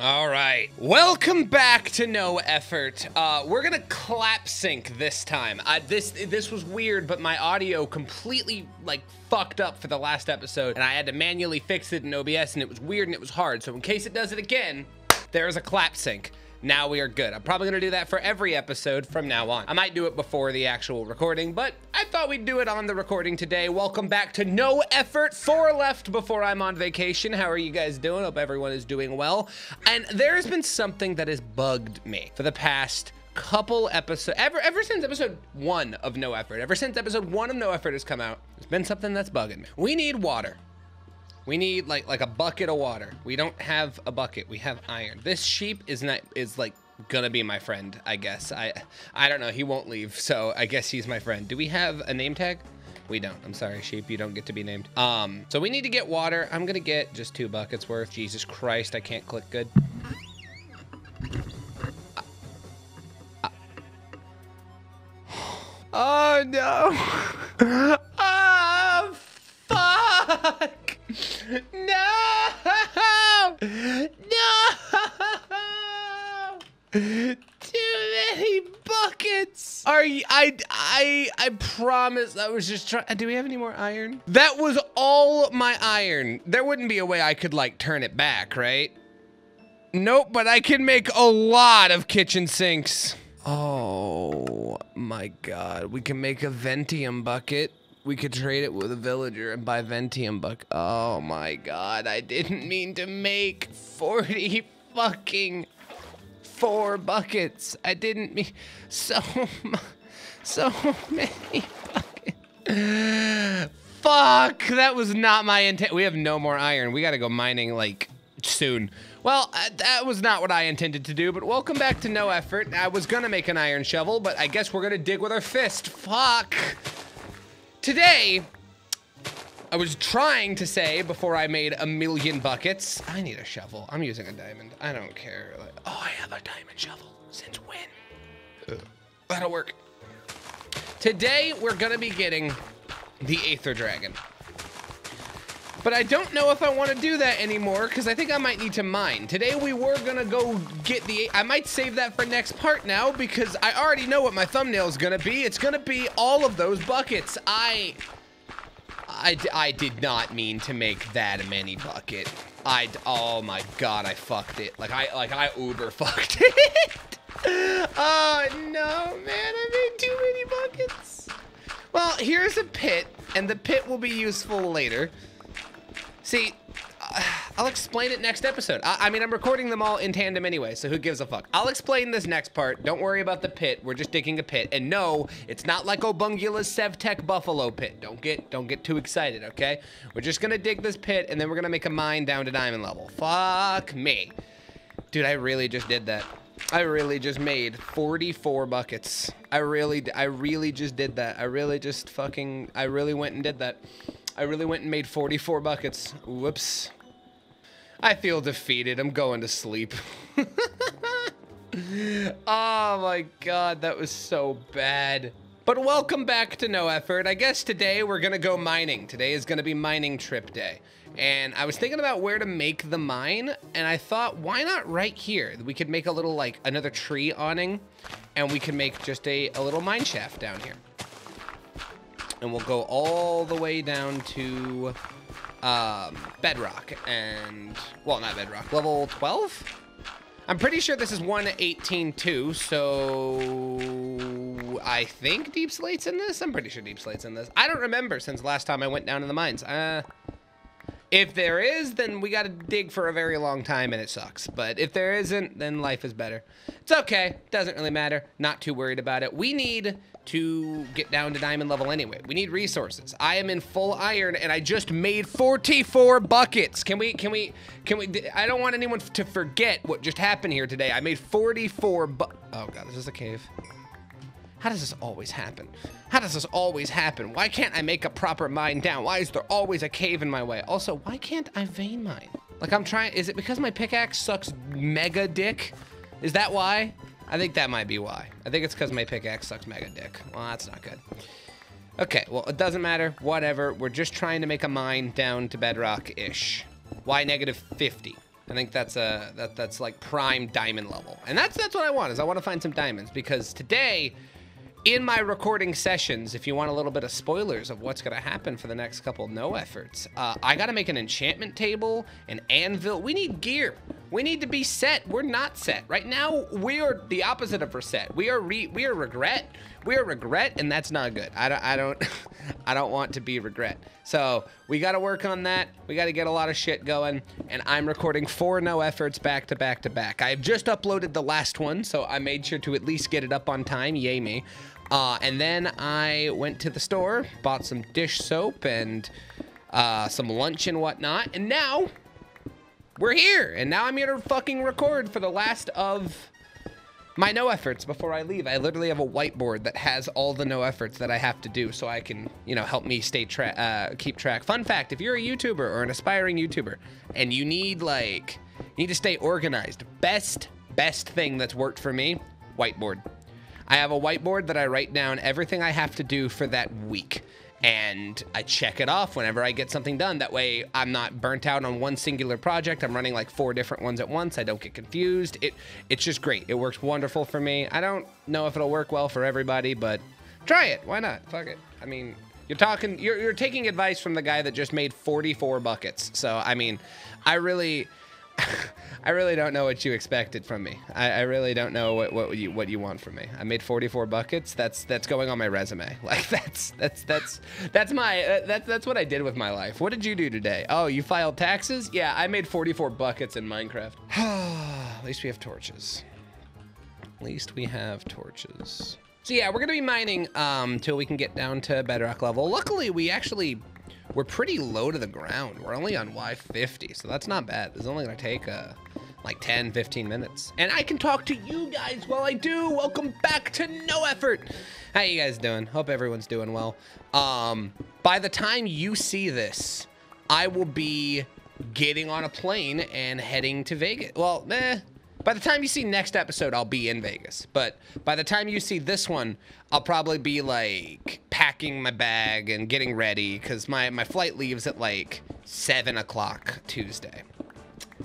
All right. Welcome back to No Effort. Uh, we're gonna clap sync this time. This this was weird, but my audio completely like fucked up for the last episode, and I had to manually fix it in OBS, and it was weird and it was hard. So in case it does it again, there's a clap sync. Now we are good. I'm probably gonna do that for every episode from now on. I might do it before the actual recording, but I thought we'd do it on the recording today. Welcome back to No Effort. Four left before I'm on vacation. How are you guys doing? Hope everyone is doing well. And there's been something that has bugged me for the past couple episodes ever ever since episode one of no effort ever since episode one of no effort has come out there's been something that's bugging me we need water we need like like a bucket of water. We don't have a bucket. We have iron. This sheep is not is like gonna be my friend, I guess. I I don't know. He won't leave, so I guess he's my friend. Do we have a name tag? We don't. I'm sorry, sheep. You don't get to be named. Um, so we need to get water. I'm gonna get just two buckets worth. Jesus Christ, I can't click good. Oh no! Oh fuck! No! No! Too many buckets. Are you? I I I promise. I was just trying. Do we have any more iron? That was all my iron. There wouldn't be a way I could like turn it back, right? Nope, but I can make a lot of kitchen sinks. Oh my god. We can make a Ventium bucket. We could trade it with a villager and buy Ventium bucket. Oh my god. I didn't mean to make 40 fucking four buckets. I didn't mean so so many buckets. Fuck, that was not my intent. We have no more iron. We got to go mining like soon. Well, uh, that was not what I intended to do, but welcome back to No Effort. I was gonna make an iron shovel, but I guess we're gonna dig with our fist. Fuck. Today, I was trying to say before I made a million buckets, I need a shovel. I'm using a diamond. I don't care. Like, oh, I have a diamond shovel. Since when? That'll work. Today, we're gonna be getting the Aether Dragon. But I don't know if I want to do that anymore because I think I might need to mine. Today we were gonna go get the, I might save that for next part now because I already know what my thumbnail is gonna be. It's gonna be all of those buckets. I... I, I did not mean to make that many bucket. I... oh my God, I fucked it. Like I, like I uber fucked it. oh no, man, I made too many buckets. Well, here's a pit and the pit will be useful later. See, uh, I'll explain it next episode. I, I mean, I'm recording them all in tandem anyway, so who gives a fuck? I'll explain this next part. Don't worry about the pit. We're just digging a pit. And no, it's not like Obungula's Sevtech Buffalo pit. Don't get don't get too excited, okay? We're just gonna dig this pit, and then we're gonna make a mine down to diamond level. Fuck me. Dude, I really just did that. I really just made 44 buckets. I really, I really just did that. I really just fucking, I really went and did that. I really went and made 44 buckets. Whoops. I feel defeated. I'm going to sleep. oh my god, that was so bad. But welcome back to No Effort. I guess today we're gonna go mining. Today is gonna be mining trip day. And I was thinking about where to make the mine, and I thought, why not right here? We could make a little, like, another tree awning, and we could make just a, a little mine shaft down here and we'll go all the way down to um, bedrock and well not bedrock level 12 i'm pretty sure this is 118.2 so i think deepslate's in this? I'm pretty sure deepslate's in this. I don't remember since last time i went down in the mines. Uh if there is, then we gotta dig for a very long time and it sucks. But if there isn't, then life is better. It's okay. Doesn't really matter. Not too worried about it. We need to get down to diamond level anyway. We need resources. I am in full iron and I just made 44 buckets. Can we, can we, can we, I don't want anyone to forget what just happened here today. I made 44 bu- Oh god, this is a cave. How does this always happen? How does this always happen? Why can't I make a proper mine down? Why is there always a cave in my way? Also, why can't I vein mine? Like I'm trying, is it because my pickaxe sucks mega dick? Is that why? I think that might be why. I think it's because my pickaxe sucks mega dick. Well, that's not good. Okay, well, it doesn't matter. Whatever. We're just trying to make a mine down to bedrock-ish. Why negative 50? I think that's a that that's like prime diamond level. And that's that's what I want is I want to find some diamonds because today in my recording sessions, if you want a little bit of spoilers of what's going to happen for the next couple no efforts, uh, I got to make an enchantment table, an anvil. We need gear. We need to be set. We're not set. Right now, we are the opposite of reset. We are re we are regret. We are regret, and that's not good. I don't I don't I don't want to be regret. So we got to work on that. We got to get a lot of shit going, and I'm recording four no efforts back to back to back. I've just uploaded the last one, so I made sure to at least get it up on time. Yay me. Uh, and then I went to the store, bought some dish soap and uh, some lunch and whatnot, and now we're here. And now I'm here to fucking record for the last of my no efforts before I leave. I literally have a whiteboard that has all the no efforts that I have to do so I can, you know, help me stay track, uh, keep track. Fun fact, if you're a YouTuber or an aspiring YouTuber and you need like, you need to stay organized, best, best thing that's worked for me, whiteboard. I have a whiteboard that I write down everything I have to do for that week. And I check it off whenever I get something done. That way I'm not burnt out on one singular project. I'm running like four different ones at once. I don't get confused. It It's just great. It works wonderful for me. I don't know if it'll work well for everybody, but try it. Why not? Fuck it. I mean, you're talking, you're, you're taking advice from the guy that just made 44 buckets. So, I mean, I really, I really don't know what you expected from me. I, I, really don't know what, what you what you want from me. I made 44 buckets. That's that's going on my resume. Like that's that's that's that's my uh, that's that's what I did with my life. What did you do today? Oh, you filed taxes? Yeah, I made 44 buckets in Minecraft. At least we have torches. At least we have torches. So yeah, we're gonna be mining um, till we can get down to bedrock level. Luckily, we actually we're pretty low to the ground. We're only on Y50, so that's not bad. It's only gonna take uh, like 10, 15 minutes. And I can talk to you guys while I do. Welcome back to No Effort. How you guys doing? Hope everyone's doing well. Um, by the time you see this, I will be getting on a plane and heading to Vegas. Well, eh, by the time you see next episode, I'll be in Vegas. But by the time you see this one, I'll probably be like packing my bag and getting ready because my, my flight leaves at like 7 o'clock Tuesday.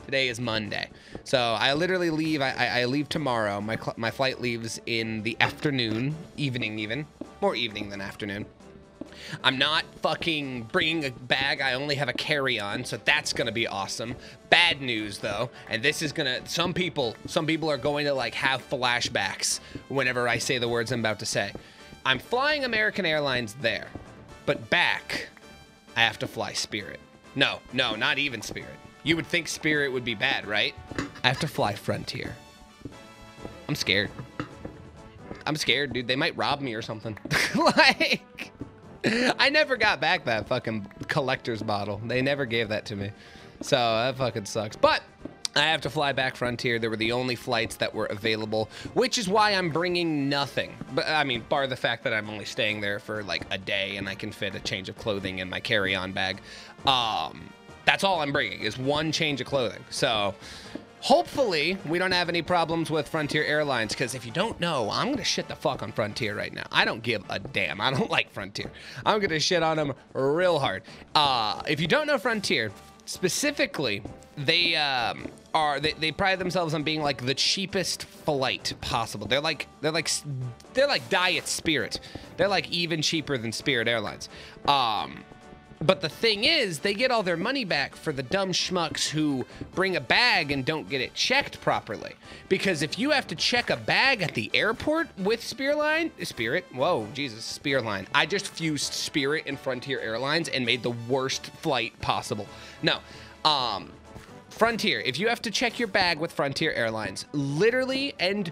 Today is Monday. So I literally leave, I, I leave tomorrow. My, my flight leaves in the afternoon, evening even, more evening than afternoon. I'm not fucking bringing a bag. I only have a carry-on, so that's gonna be awesome. Bad news though, and this is gonna. Some people, some people are going to like have flashbacks whenever I say the words I'm about to say. I'm flying American Airlines there, but back, I have to fly Spirit. No, no, not even Spirit. You would think Spirit would be bad, right? I have to fly Frontier. I'm scared. I'm scared, dude. They might rob me or something. like, I never got back that fucking collector's bottle. They never gave that to me. So that fucking sucks. But I have to fly back Frontier. They were the only flights that were available, which is why I'm bringing nothing. But I mean, bar the fact that I'm only staying there for like a day and I can fit a change of clothing in my carry-on bag. Um, that's all I'm bringing is one change of clothing. So Hopefully, we don't have any problems with Frontier Airlines, because if you don't know, I'm going to shit the fuck on Frontier right now. I don't give a damn. I don't like Frontier. I'm going to shit on them real hard. Uh, if you don't know Frontier, specifically, they um, are they, they pride themselves on being like the cheapest flight possible. They're like they're like they're like Diet Spirit. They're like even cheaper than Spirit Airlines. Um, but the thing is, they get all their money back for the dumb schmucks who bring a bag and don't get it checked properly. Because if you have to check a bag at the airport with Spearline, Spirit, whoa, Jesus, Spearline. I just fused Spirit and Frontier Airlines and made the worst flight possible. No, um, Frontier, if you have to check your bag with Frontier Airlines, literally, and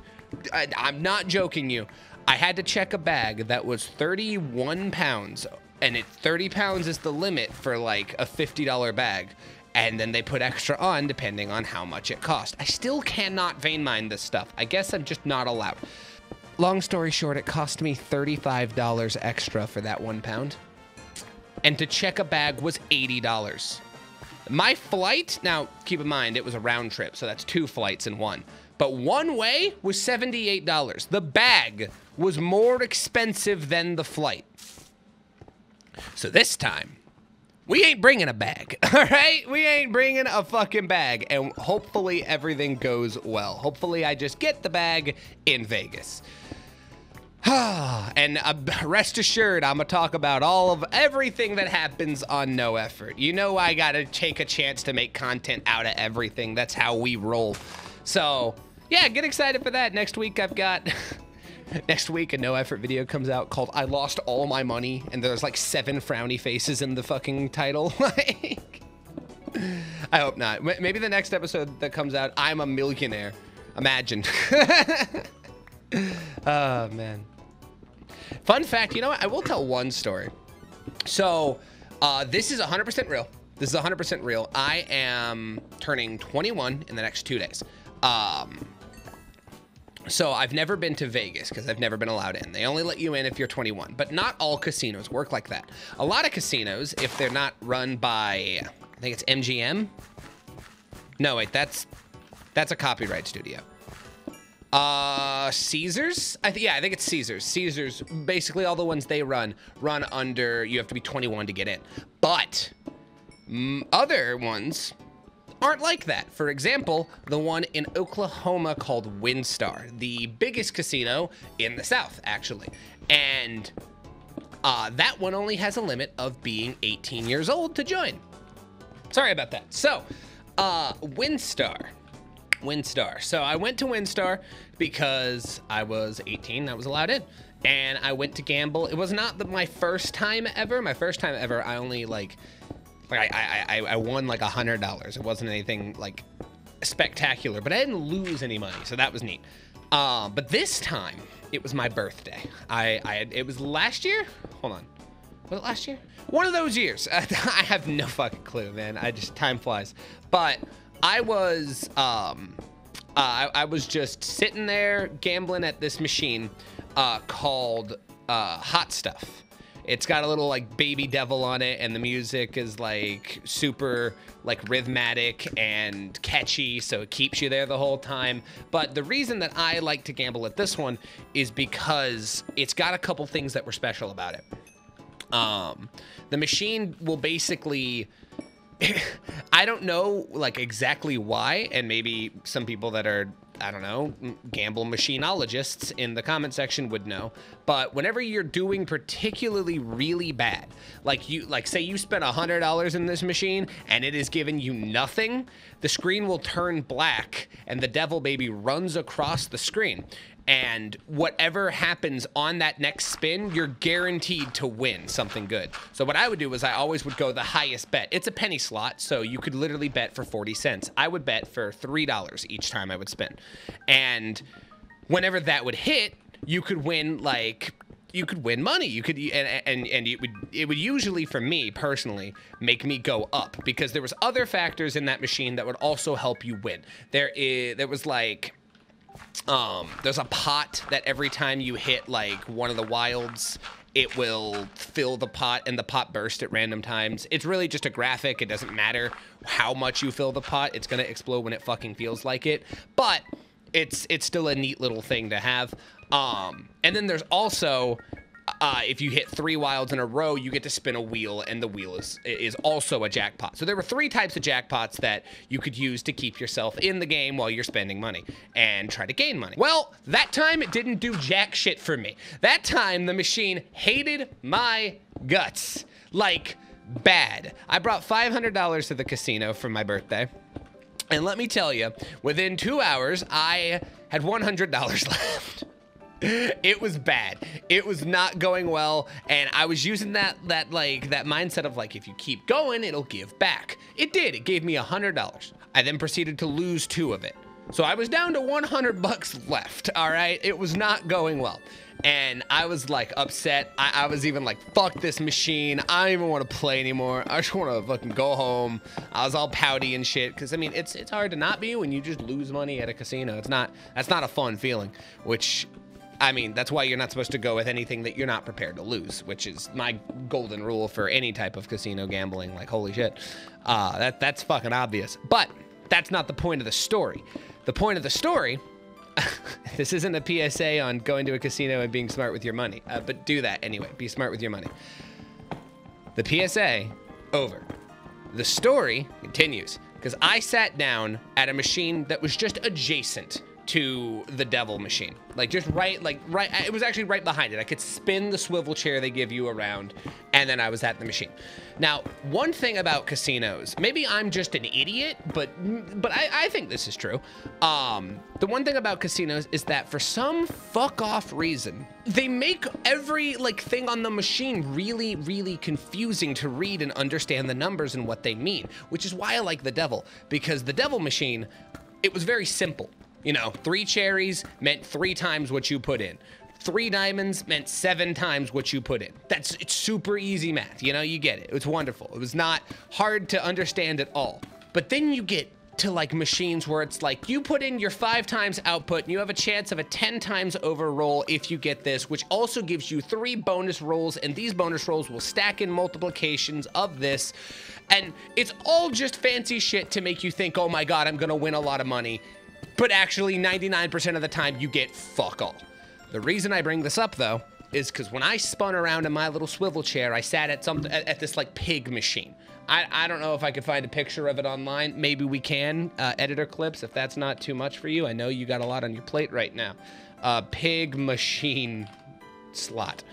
I, I'm not joking you, I had to check a bag that was 31 pounds and it 30 pounds is the limit for like a $50 bag and then they put extra on depending on how much it cost. I still cannot vein mine this stuff. I guess I'm just not allowed. Long story short, it cost me $35 extra for that one pound. And to check a bag was $80. My flight, now keep in mind, it was a round trip, so that's two flights in one. But one way was $78. The bag was more expensive than the flight. So this time, we ain't bringing a bag, all right? We ain't bringing a fucking bag, and hopefully everything goes well. Hopefully I just get the bag in Vegas. and uh, rest assured, I'm gonna talk about all of everything that happens on No Effort. You know, I gotta take a chance to make content out of everything. That's how we roll. So, yeah, get excited for that. Next week, I've got. Next week, a no effort video comes out called I Lost All My Money, and there's like seven frowny faces in the fucking title. like, I hope not. Maybe the next episode that comes out, I'm a millionaire. Imagine. oh, man. Fun fact, you know what? I will tell one story. So, uh, this is 100% real. This is 100% real. I am turning 21 in the next two days. Um, so I've never been to Vegas because I've never been allowed in. They only let you in if you're 21, but not all casinos work like that. A lot of casinos, if they're not run by, I think it's MGM. No, wait, that's that's a copyright studio. Uh, Caesars? I think yeah, I think it's Caesars. Caesars, basically all the ones they run run under. You have to be 21 to get in, but mm, other ones aren't like that. For example, the one in Oklahoma called WinStar, the biggest casino in the South, actually. And uh, that one only has a limit of being 18 years old to join. Sorry about that. So, uh, WinStar. WinStar. So I went to WinStar because I was 18, I was allowed in. And I went to gamble. It was not the, my first time ever. My first time ever, I only like like I I, I won like a hundred dollars. It wasn't anything like spectacular, but I didn't lose any money, so that was neat. Uh, but this time it was my birthday. I I it was last year. Hold on, was it last year? One of those years. I have no fucking clue, man. I just time flies. But I was um uh, I, I was just sitting there gambling at this machine uh, called uh, Hot Stuff it's got a little like baby devil on it, and the music is like super like rhythmic and catchy, so it keeps you there the whole time. But the reason that I like to gamble at this one is because it's got a couple things that were special about it. Um, the machine will basically I don't know like exactly why, and maybe some people that are I don't know, gamble machinologists in the comment section would know. But whenever you're doing particularly really bad, like you, like say you spent a hundred dollars in this machine and it is giving you nothing, the screen will turn black and the devil baby runs across the screen and whatever happens on that next spin, you're guaranteed to win something good. So what I would do is I always would go the highest bet. It's a penny slot, so you could literally bet for 40 cents. I would bet for $3 each time I would spin. And whenever that would hit, you could win like you could win money. You could and and and it would it would usually for me personally make me go up because there was other factors in that machine that would also help you win. There is there was like um, there's a pot that every time you hit like one of the wilds, it will fill the pot and the pot burst at random times. It's really just a graphic. It doesn't matter how much you fill the pot. It's gonna explode when it fucking feels like it. But it's it's still a neat little thing to have. Um, and then there's also uh, if you hit three wilds in a row, you get to spin a wheel, and the wheel is is also a jackpot. So there were three types of jackpots that you could use to keep yourself in the game while you're spending money and try to gain money. Well, that time it didn't do jack shit for me. That time the machine hated my guts. Like, bad. I brought $500 to the casino for my birthday. And let me tell you, within two hours, I had $100 left it was bad. It was not going well, and I was using that that like that mindset of like if you keep going, it'll give back. It did. It gave me a hundred dollars. I then proceeded to lose two of it. So I was down to 100 bucks left. All right, it was not going well, and I was like upset. I, I was even like, "Fuck this machine! I don't even want to play anymore. I just want to fucking go home." I was all pouty and shit because I mean, it's it's hard to not be when you just lose money at a casino. It's not that's not a fun feeling, which I mean, that's why you're not supposed to go with anything that you're not prepared to lose, which is my golden rule for any type of casino gambling. Like, holy shit. Uh, that, that's fucking obvious. But that's not the point of the story. The point of the story this isn't a PSA on going to a casino and being smart with your money, uh, but do that anyway. Be smart with your money. The PSA over. The story continues because I sat down at a machine that was just adjacent to the devil machine. Like just right, like right, it was actually right behind it. I could spin the swivel chair they give you around, and then I was at the machine. Now, one thing about casinos, maybe I'm just an idiot, but but I, I think this is true. Um, the one thing about casinos is that for some fuck off reason, they make every like thing on the machine really, really confusing to read and understand the numbers and what they mean, which is why I like the devil, because the devil machine, it was very simple. You know, three cherries meant three times what you put in. Three diamonds meant seven times what you put in. That's it's super easy math. You know, you get it. It's wonderful. It was not hard to understand at all. But then you get to like machines where it's like you put in your five times output and you have a chance of a 10 times over roll if you get this, which also gives you three bonus rolls, and these bonus rolls will stack in multiplications of this. And it's all just fancy shit to make you think, oh my god, I'm gonna win a lot of money but actually 99% of the time you get fuck all. The reason I bring this up though is because when I spun around in my little swivel chair, I sat at some at, at this like pig machine. I, I don't know if I could find a picture of it online. Maybe we can, uh, editor clips, if that's not too much for you. I know you got a lot on your plate right now. Uh, pig machine slot.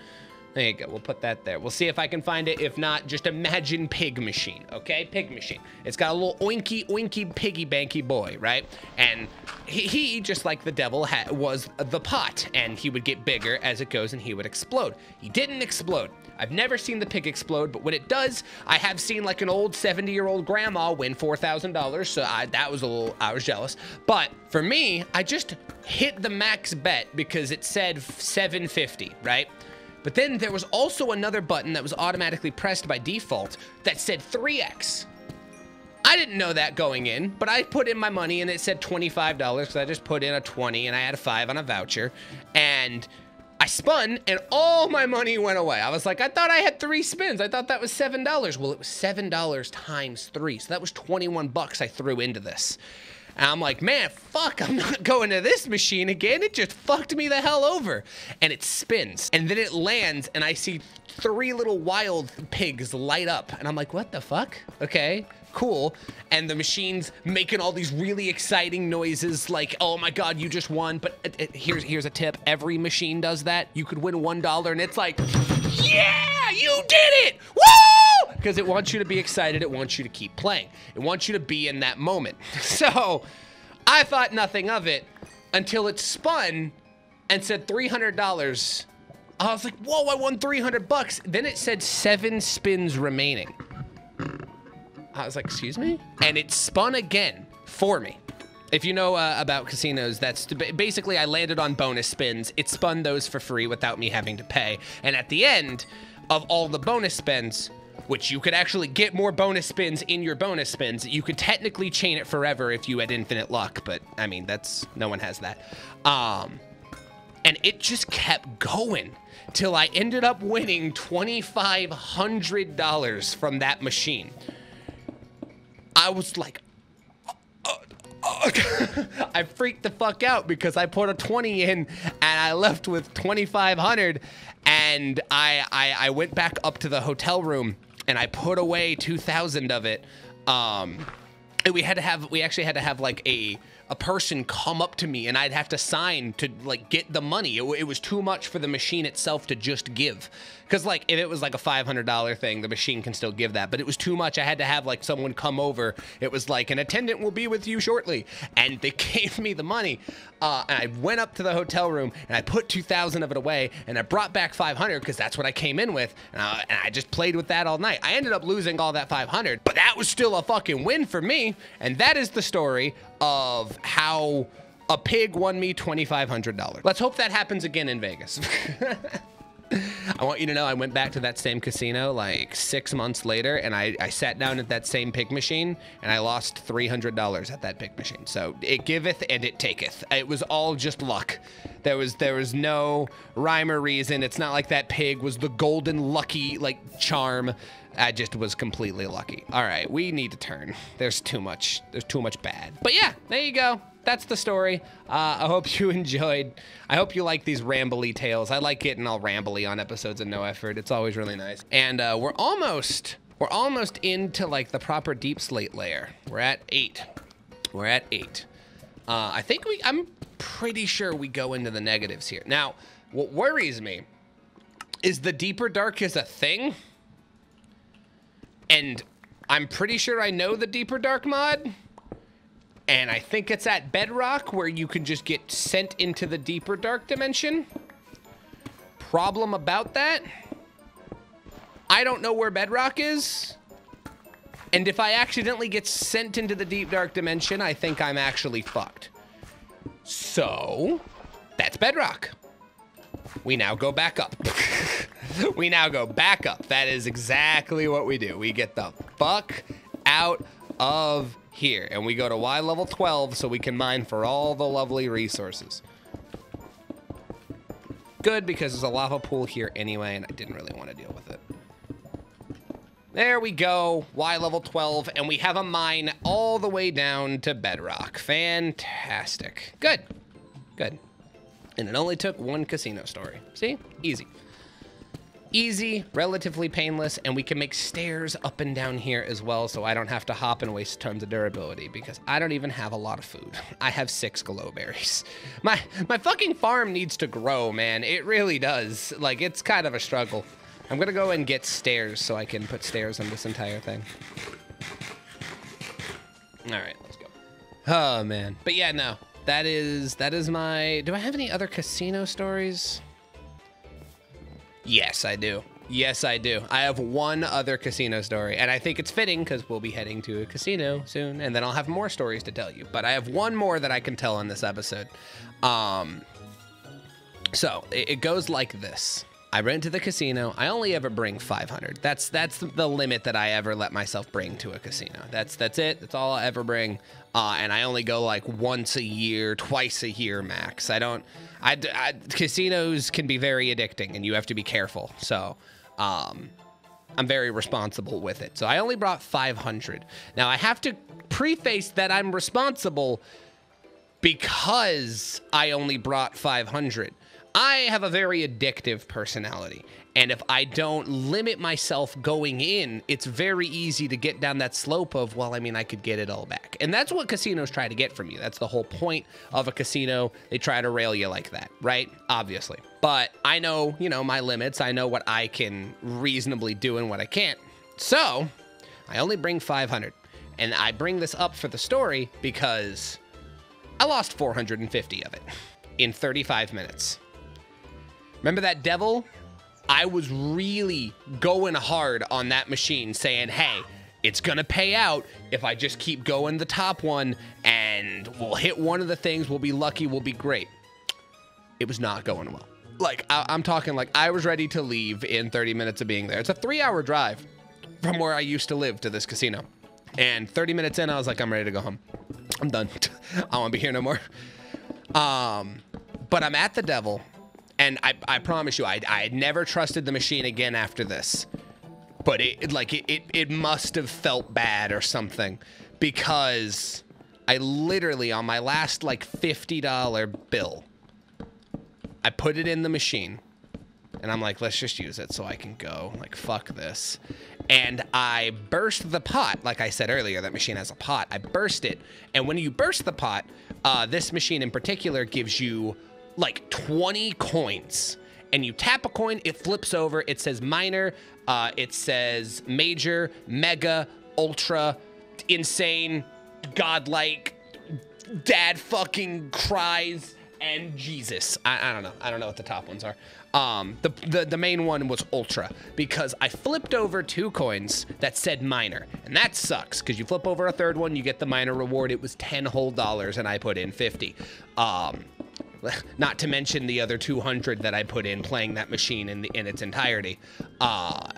There you go. We'll put that there. We'll see if I can find it. If not, just imagine Pig Machine, okay? Pig Machine. It's got a little oinky, oinky, piggy banky boy, right? And he, he just like the devil, was the pot, and he would get bigger as it goes, and he would explode. He didn't explode. I've never seen the pig explode, but when it does, I have seen like an old 70-year-old grandma win $4,000, so I, that was a little, I was jealous. But for me, I just hit the max bet because it said 750, right? But then there was also another button that was automatically pressed by default that said 3x. I didn't know that going in, but I put in my money and it said $25 because I just put in a 20 and I had a 5 on a voucher. And I spun and all my money went away. I was like, I thought I had three spins. I thought that was $7. Well, it was $7 times three. So that was 21 bucks I threw into this. And I'm like, man, fuck, I'm not going to this machine again. It just fucked me the hell over. And it spins. And then it lands, and I see three little wild pigs light up. And I'm like, what the fuck? Okay cool. And the machine's making all these really exciting noises like, oh my God, you just won. But it, it, here's, here's a tip. Every machine does that. You could win $1 and it's like, yeah, you did it. Woo! Because it wants you to be excited. It wants you to keep playing. It wants you to be in that moment. So I thought nothing of it until it spun and said $300. I was like, whoa, I won 300 bucks. Then it said seven spins remaining. I was like, excuse me? And it spun again for me. If you know uh, about casinos, that's basically I landed on bonus spins. It spun those for free without me having to pay. And at the end of all the bonus spins, which you could actually get more bonus spins in your bonus spins, you could technically chain it forever if you had infinite luck. But I mean, that's no one has that. Um, and it just kept going till I ended up winning $2,500 from that machine. I was like, I freaked the fuck out because I put a 20 in and I left with 2,500 and I, I, I went back up to the hotel room and I put away 2,000 of it. Um, and we had to have, we actually had to have like a, a person come up to me and I'd have to sign to like get the money. It, it was too much for the machine itself to just give. Because like if it was like a $500 thing, the machine can still give that. But it was too much. I had to have like someone come over. It was like an attendant will be with you shortly, and they gave me the money. Uh, and I went up to the hotel room and I put 2,000 of it away, and I brought back 500 because that's what I came in with, and I, and I just played with that all night. I ended up losing all that 500, but that was still a fucking win for me. And that is the story of how a pig won me $2,500. Let's hope that happens again in Vegas. I want you to know I went back to that same casino like six months later and I, I sat down at that same pig machine and I lost $300 at that pig machine. So it giveth and it taketh. It was all just luck. There was there was no rhyme or reason. It's not like that pig was the golden lucky like charm. I just was completely lucky. All right, we need to turn. There's too much. There's too much bad. But yeah, there you go that's the story. Uh, I hope you enjoyed. I hope you like these rambly tales. I like getting all rambly on episodes of No Effort. It's always really nice. And uh, we're almost We're almost into like the proper deepslate layer. We're at eight. We're at eight. Uh, I think we, I'm pretty sure we go into the negatives here. Now, what worries me is the deeper dark is a thing. And I'm pretty sure I know the deeper dark mod. And I think it's at Bedrock where you can just get sent into the deeper dark dimension. Problem about that? I don't know where Bedrock is. And if I accidentally get sent into the deep dark dimension, I think I'm actually fucked. So, that's Bedrock. We now go back up. we now go back up. That is exactly what we do. We get the fuck out of here. And we go to Y level 12 so we can mine for all the lovely resources. Good, because there's a lava pool here anyway, and I didn't really want to deal with it. There we go, Y level 12, and we have a mine all the way down to bedrock. Fantastic. Good, good. And it only took one casino story. See, easy. Easy, relatively painless, and we can make stairs up and down here as well so I don't have to hop and waste tons of durability because I don't even have a lot of food. I have six glowberries. My, my fucking farm needs to grow, man. It really does. Like, it's kind of a struggle. I'm gonna go and get stairs so I can put stairs on this entire thing. All right, let's go. Oh man, but yeah, no, that is that is my. Do I have any other casino stories? Yes, I do. Yes, I do. I have one other casino story, and I think it's fitting because we'll be heading to a casino soon, and then I'll have more stories to tell you. But I have one more that I can tell in this episode. Um, so it, it goes like this. I rent to the casino. I only ever bring 500. That's that's the limit that I ever let myself bring to a casino. That's that's it. That's all I ever bring. Uh, and I only go like once a year, twice a year max. I don't. I, I casinos can be very addicting, and you have to be careful. So, um, I'm very responsible with it. So I only brought 500. Now I have to preface that I'm responsible because I only brought 500. I have a very addictive personality. And if I don't limit myself going in, it's very easy to get down that slope of, well, I mean, I could get it all back. And that's what casinos try to get from you. That's the whole point of a casino. They try to rail you like that, right? Obviously. But I know, you know, my limits. I know what I can reasonably do and what I can't. So I only bring 500. And I bring this up for the story because I lost 450 of it in 35 minutes. Remember that devil? I was really going hard on that machine saying, hey, it's gonna pay out if I just keep going the top one and we'll hit one of the things, we'll be lucky, we'll be great. It was not going well. Like, I- am talking like I was ready to leave in 30 minutes of being there. It's a three hour drive from where I used to live to this casino. And 30 minutes in, I was like, I'm ready to go home. I'm done. I won't be here no more. Um, but I'm at the devil and I, I promise you, I, I never trusted the machine again after this. But it, like, it, it, it must have felt bad or something because I literally, on my last, like, $50 bill, I put it in the machine and I'm like, let's just use it so I can go. Like, fuck this. And I burst the pot. Like I said earlier, that machine has a pot. I burst it. And when you burst the pot, uh, this machine in particular gives you like 20 coins and you tap a coin, it flips over. It says minor, uh, it says major, mega, ultra, insane, godlike, dad fucking cries, and Jesus. I, I, don't know. I don't know what the top ones are. Um, the, the the main one was ultra because I flipped over two coins that said minor, and that sucks because you flip over a third one, you get the minor reward. It was ten whole dollars, and I put in fifty. Um, not to mention the other 200 that I put in playing that machine in the, in its entirety. Uh,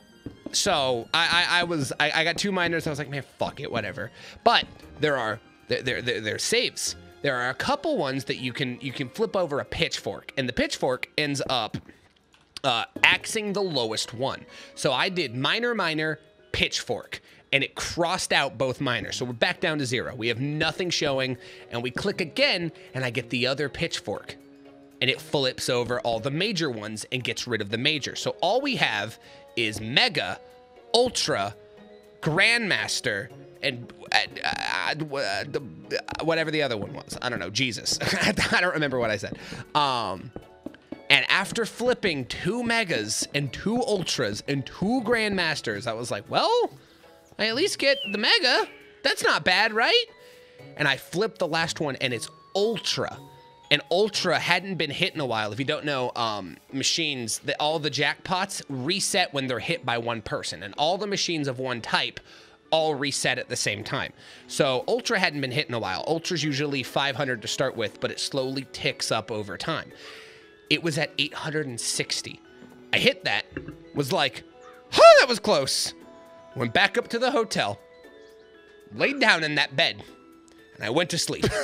so I, I, I was I, I, got two minors. I was like, man, fuck it, whatever. But there are there there, there saves. There are a couple ones that you can you can flip over a pitchfork, and the pitchfork ends up uh, axing the lowest one. So I did minor minor pitchfork and it crossed out both minors. So we're back down to zero. We have nothing showing, and we click again, and I get the other pitchfork. And it flips over all the major ones and gets rid of the major. So all we have is Mega, Ultra, Grandmaster, and uh, uh, uh, whatever the other one was. I don't know. Jesus. I don't remember what I said. Um, and after flipping two megas and two ultras and two grandmasters, I was like, well, I at least get the mega. That's not bad, right? And I flipped the last one and it's ultra. And ultra hadn't been hit in a while. If you don't know, um, machines, the, all the jackpots reset when they're hit by one person. And all the machines of one type all reset at the same time. So Ultra hadn't been hit in a while. Ultra's usually 500 to start with, but it slowly ticks up over time. It was at 860. I hit that, was like, oh, that was close. Went back up to the hotel, laid down in that bed, and I went to sleep.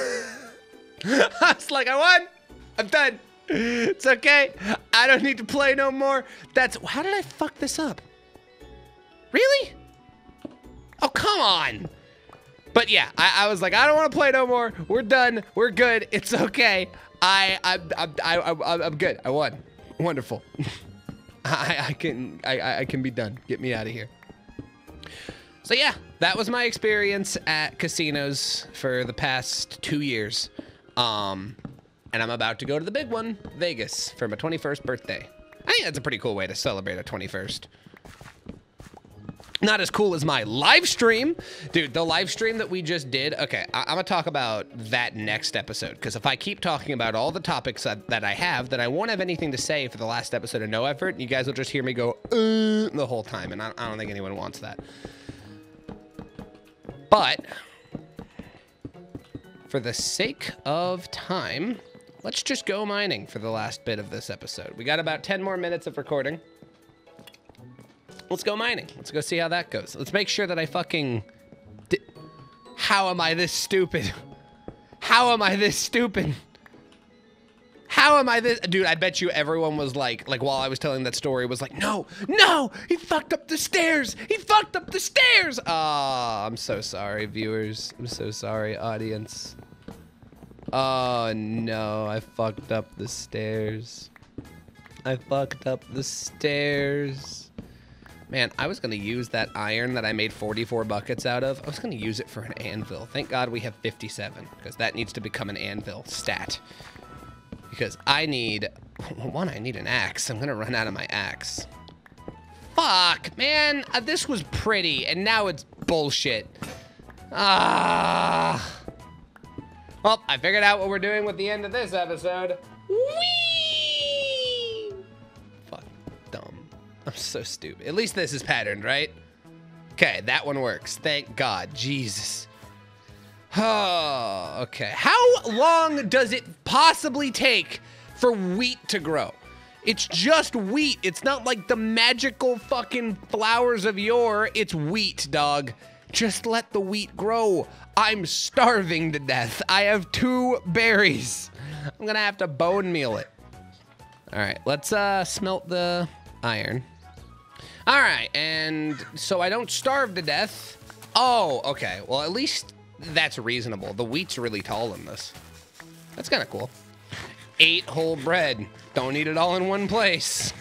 I was like, I won. I'm done. It's okay. I don't need to play no more. That's how did I fuck this up? Really? Oh, come on. But yeah, I, I was like, I don't want to play no more. We're done. We're good. It's okay. I, I, I, I, I I'm good. I won. Wonderful. I, I can, I, I can be done. Get me out of here. So yeah, that was my experience at casinos for the past two years. Um, and I'm about to go to the big one, Vegas, for my 21st birthday. I think that's a pretty cool way to celebrate a 21st. Not as cool as my live stream. Dude, the live stream that we just did. Okay, I- am going to talk about that next episode. Because if I keep talking about all the topics that, that, I have, then I won't have anything to say for the last episode of No Effort. And you guys will just hear me go, uh, the whole time. And I, I don't think anyone wants that. But for the sake of time, let's just go mining for the last bit of this episode. We got about 10 more minutes of recording. Let's go mining. Let's go see how that goes. Let's make sure that I fucking... How am I this stupid? How am I this stupid? How am I this? Dude, I bet you everyone was like, like while I was telling that story, was like, no, no, he fucked up the stairs. He fucked up the stairs. Ah, oh, I'm so sorry, viewers. I'm so sorry, audience. Oh, no, I fucked up the stairs. I fucked up the stairs. Man, I was to use that iron that I made 44 buckets out of. I was to use it for an anvil. Thank God we have 57, because that needs to become an anvil stat. Because I need... One, I need an axe. I'm to run out of my axe. Fuck, man. Uh, this was pretty, and now it's bullshit. Ah. Well, I figured out what we're doing with the end of this episode. Whee! Fuck, dumb. I'm so stupid. At least this is patterned, right? Okay, that one works. Thank God. Jesus. Oh, okay. How long does it possibly take for wheat to grow? It's just wheat. It's not like the magical fucking flowers of yore. It's wheat, dog. Just let the wheat grow. I'm starving to death. I have two berries. I'm gonna have to bone meal it. All right, let's uh, smelt the iron. All right, and so I don't starve to death. Oh, okay. Well, at least that's reasonable. The wheat's really tall in this. That's kind of cool. Eight whole bread. Don't eat it all in one place.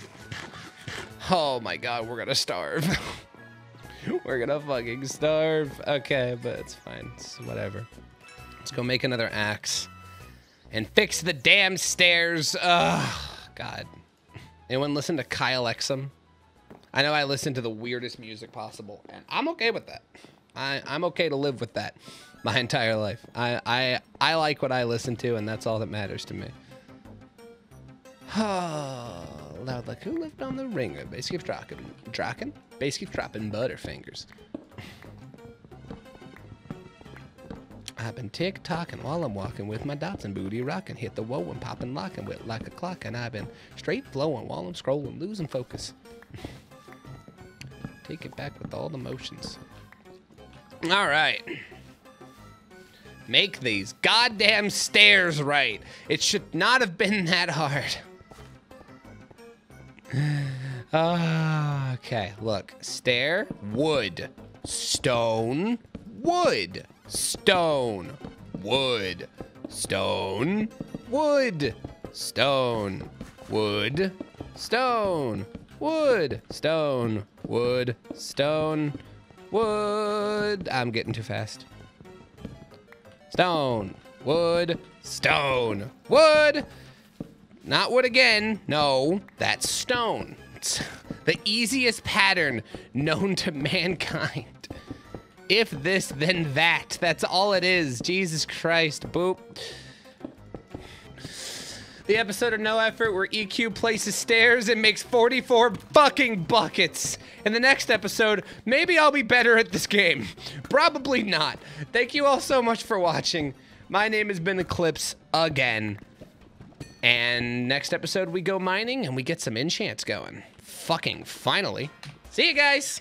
Oh my god, we're gonna starve. we're gonna fucking starve. Okay, but it's fine. It's whatever. Let's go make another axe. And fix the damn stairs. Ugh, God. Anyone listen to Kyle Exum? I know I listen to the weirdest music possible, and I'm okay with that. I, I'm okay to live with that my entire life. I, I, I like what I listen to, and that's all that matters to me. Loud like who lived on the ringer? Base keeps dropping. Draken? Base keeps dropping butterfingers. I've been tick tocking while I'm walking with my Dobson booty rocking. Hit the woe and popping locking with like a clock, and I've been straight flowing while I'm scrolling, losing focus. Take it back with all the motions. All right. Make these goddamn stairs right. It should not have been that hard. Okay, look. Stair, wood, stone, wood, stone, wood, stone, wood, stone, wood, stone, wood, stone, wood, stone, wood. I'm getting too fast. Stone, wood, stone, wood. Not wood again. No, that's stone. It's the easiest pattern known to mankind. If this, then that. That's all it is. Jesus Christ. Boop. The episode of No Effort where EQ places stairs and makes 44 fucking buckets. In the next episode, maybe I'll be better at this game. Probably not. Thank you all so much for watching. My name has been Eqlipse again. And next episode, we go mining and we get some enchants going. Fucking finally. See you guys.